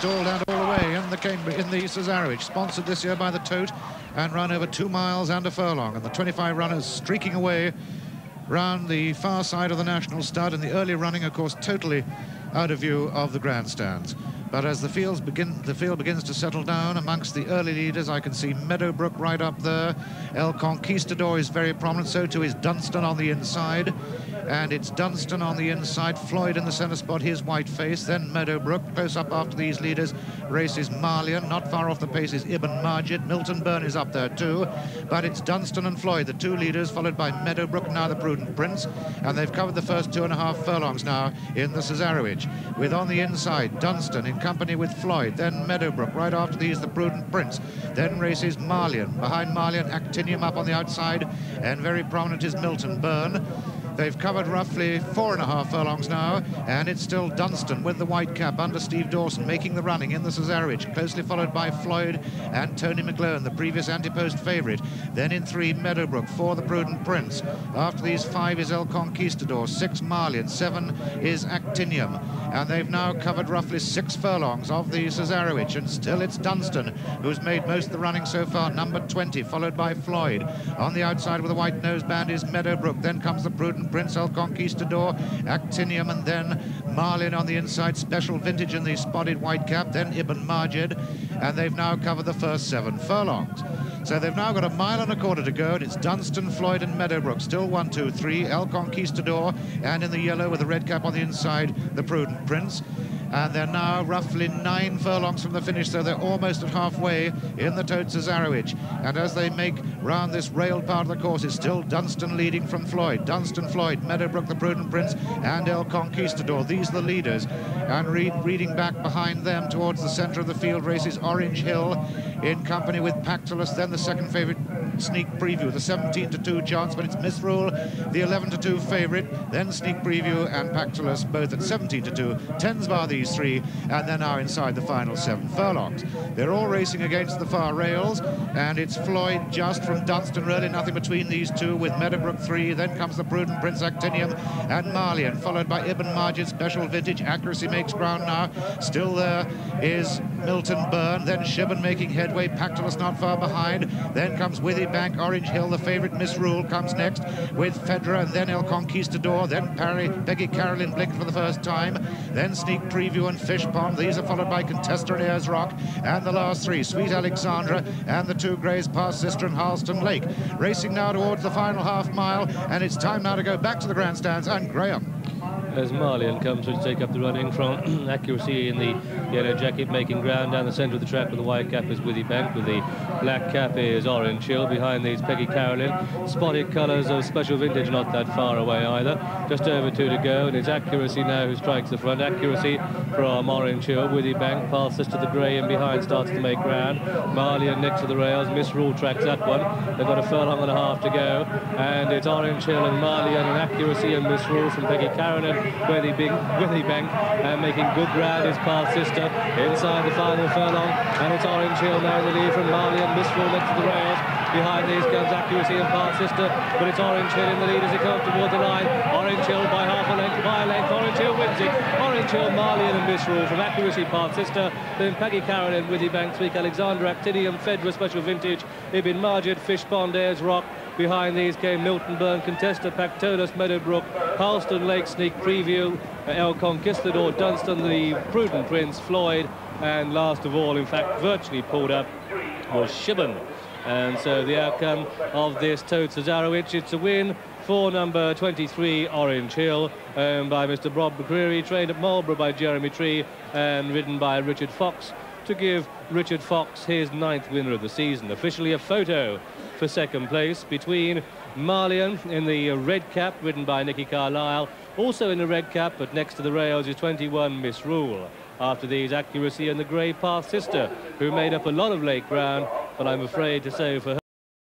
stalled out all the way in the Cambridge, in the Cesarewitch, sponsored this year by the Tote, and run over two miles and a furlong. And the 25 runners streaking away round the far side of the National Stud, and the early running, of course, totally out of view of the grandstands. But as the, fields begin, the field begins to settle down amongst the early leaders, I can see Meadowbrook right up there. El Conquistador is very prominent, so too is Dunstan on the inside and it's Dunstan on the inside, Floyd in the centre spot, his white face, then Meadowbrook, close up after these leaders, races Marlion, not far off the pace is Ibn Majid, Milton Byrne is up there too, but it's Dunstan and Floyd, the two leaders, followed by Meadowbrook, now the Prudent Prince, and they've covered the first two and a half furlongs now in the Cesarewitch, with on the inside Dunstan in company with Floyd, then Meadowbrook, right after these the Prudent Prince, then races Marlion, behind Marlion, Actinium up on the outside, and very prominent is Milton Byrne. They've covered roughly four and a half furlongs now, and it's still Dunstan with the white cap under Steve Dawson making the running in the Cesarewitch, closely followed by Floyd and Tony McGlone, the previous anti-post favourite. Then in three, Meadowbrook, four, the Prudent Prince. After these, five is El Conquistador, six, Marlion, seven is Actinium. And they've now covered roughly six furlongs of the Cesarewitch, and still it's Dunstan, who's made most of the running so far, number 20, followed by Floyd. On the outside with a white noseband is Meadowbrook, then comes the Prudent Prince El Conquistador, Actinium, and then Marlion on the inside, Special Vintage in the spotted white cap, then Ibn Majid, and they've now covered the first seven furlongs. So they've now got a mile and a quarter to go, and it's Dunstan, Floyd, and Meadowbrook. Still one, two, three. El Conquistador, and in the yellow with the red cap on the inside, the Prudent Prince and they're now roughly nine furlongs from the finish, so they're almost at halfway in the Tote Cesarewitch. And as they make round this railed part of the course, it's still Dunstan leading from Floyd. Dunstan, Floyd, Meadowbrook, the Prudent Prince, and El Conquistador. These are the leaders. And re reading back behind them towards the centre of the field races Orange Hill in company with Pactolus, then the second favourite sneak preview, the 17 to 2 chance, but it's Misrule, the 11 to 2 favourite, then sneak preview and Pactolus both at 17 to 2. Tens bar these three, and they're now inside the final seven furlongs. They're all racing against the far rails, and it's Floyd just from Dunstan, really nothing between these two, with Meadowbrook three, then comes the Prudent Prince Actinium and Marlion, followed by Ibn Majid, Special Vintage, Accuracy makes ground now. Still there is Milton Byrne, then Shibben making headway, Pactolus not far behind, then comes Withy Bank, Orange Hill, the favourite Misrule comes next with Fedra, and then El Conquistador, then Parry, Peggy Carolyn blinked for the first time, then Sneak Preview and Fish Pond. These are followed by Contester and Ayers Rock, and the last three, Sweet Alexandra and the two Greys Paths Sister and Harleston Lake. Racing now towards the final half mile, and it's time now to go back to the grandstands and Graham as Marlion comes to take up the running from accuracy in the yellow jacket, making ground down the centre of the track with the white cap is Withy Bank, with the black cap is Orange Hill. Behind these, Peggy Carolyn. Spotted colours of special vintage, not that far away either. Just over two to go, and it's accuracy now who strikes the front. Accuracy from Orange Hill. Withy Bank passes to the grey and behind starts to make ground. Marlion next to the rails. Misrule tracks that one. They've got a furlong and a half to go, and it's Orange Hill and Marlion and accuracy and Misrule from Peggy Carolyn Withy, Bing, Withy Bank uh, making good ground his Paths Sister. Inside the final furlong and it's Orange Hill now in the lead from Marlion and Misrule next to the rails. Behind these comes Accuracy and Paths Sister but it's Orange Hill in the lead as it comes toward the line. Orange Hill by half a length by a length. Orange Hill wins it. Orange Hill, Marlion and Misrule from Accuracy, Paths Sister. Then Peggy Carolyn, Withy Bank, Sweet Alexandra, Actinium, Fedra, Special Vintage Ibn Majid, Fish Pond, Ayers Rock Behind these came Milton Byrne, Contesta, Pactolus, Meadowbrook, Harleston Lake, Sneak Preview, uh, El Conquistador, Dunstan, the Prudent Prince, Floyd, and last of all, in fact, virtually pulled up, was Shibben. And so the outcome of this Tote Cesarewitch, it's a win for number 23, Orange Hill, owned by Mr. Bob McCreary, trained at Marlborough by Jeremy Tree, and ridden by Richard Fox to give Richard Fox his ninth winner of the season. Officially a photo for second place between Marlion in the red cap, ridden by Nicky Carlisle. Also in the red cap, but next to the rails is 21 Misrule. After these, Accuracy and the Grey Path Sister, who made up a lot of lake ground, but I'm afraid to say for her,